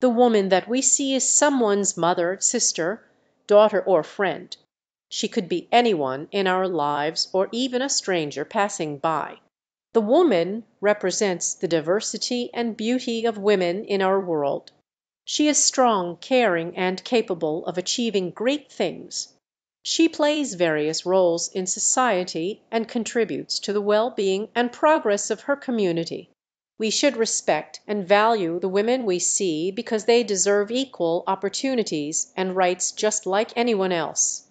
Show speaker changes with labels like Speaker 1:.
Speaker 1: The woman that we see is someone's mother, sister, daughter, or friend; she could be anyone in our lives or even a stranger passing by. The woman represents the diversity and beauty of women in our world. She is strong, caring, and capable of achieving great things. She plays various rôles in society and contributes to the well being and progress of her community. We should respect and value the women we see because they deserve equal opportunities and rights just like anyone else.